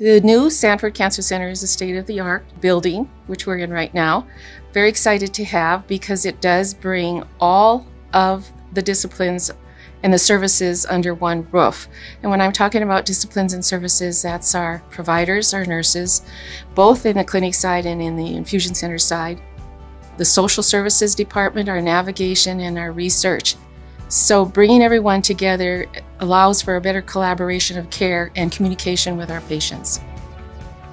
The new Sanford Cancer Center is a state of the art building, which we're in right now. Very excited to have because it does bring all of the disciplines and the services under one roof. And when I'm talking about disciplines and services, that's our providers, our nurses, both in the clinic side and in the infusion center side, the social services department, our navigation, and our research. So bringing everyone together allows for a better collaboration of care and communication with our patients.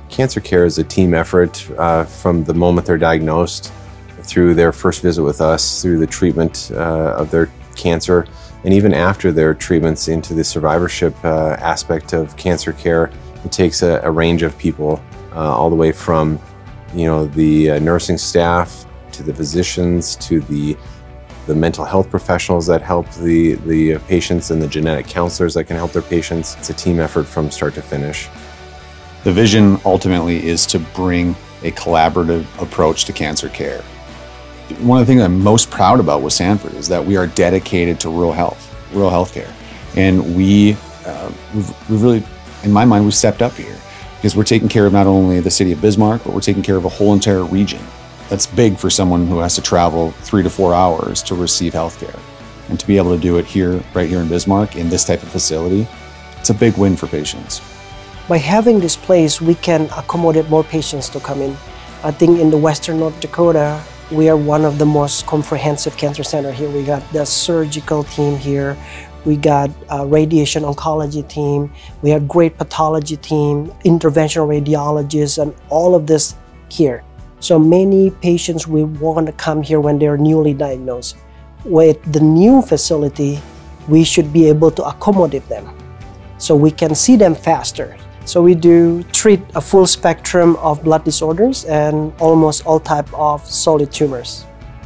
Cancer care is a team effort uh, from the moment they're diagnosed through their first visit with us, through the treatment uh, of their cancer, and even after their treatments into the survivorship uh, aspect of cancer care. It takes a, a range of people, uh, all the way from you know the uh, nursing staff to the physicians to the the mental health professionals that help the, the patients and the genetic counselors that can help their patients. It's a team effort from start to finish. The vision ultimately is to bring a collaborative approach to cancer care. One of the things I'm most proud about with Sanford is that we are dedicated to rural health, rural health care. And we, uh, we've, we've really, in my mind, we've stepped up here because we're taking care of not only the city of Bismarck, but we're taking care of a whole entire region. That's big for someone who has to travel three to four hours to receive healthcare. And to be able to do it here, right here in Bismarck, in this type of facility, it's a big win for patients. By having this place, we can accommodate more patients to come in. I think in the Western North Dakota, we are one of the most comprehensive cancer center here. We got the surgical team here. We got a radiation oncology team. We have great pathology team, interventional radiologists, and all of this here. So many patients will want to come here when they're newly diagnosed. With the new facility, we should be able to accommodate them so we can see them faster. So we do treat a full spectrum of blood disorders and almost all type of solid tumors.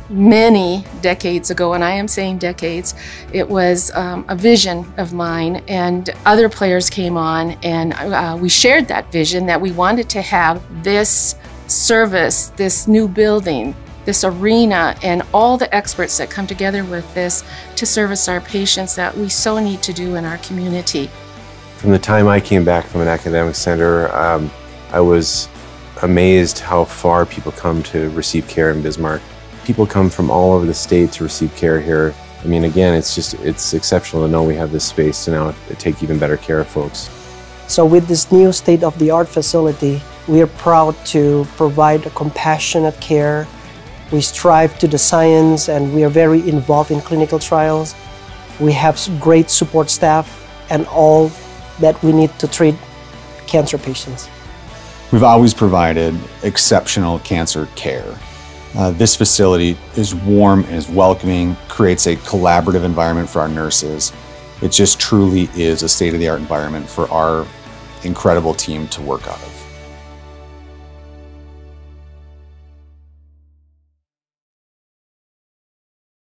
Many decades ago, and I am saying decades, it was um, a vision of mine, and other players came on, and uh, we shared that vision that we wanted to have this service, this new building, this arena, and all the experts that come together with this to service our patients that we so need to do in our community. From the time I came back from an academic center, um, I was amazed how far people come to receive care in Bismarck. People come from all over the state to receive care here. I mean, again, it's just, it's exceptional to know we have this space to now take even better care of folks. So with this new state-of-the-art facility, we are proud to provide compassionate care. We strive to the science and we are very involved in clinical trials. We have great support staff and all that we need to treat cancer patients. We've always provided exceptional cancer care. Uh, this facility is warm and is welcoming, creates a collaborative environment for our nurses. It just truly is a state-of-the-art environment for our incredible team to work out of.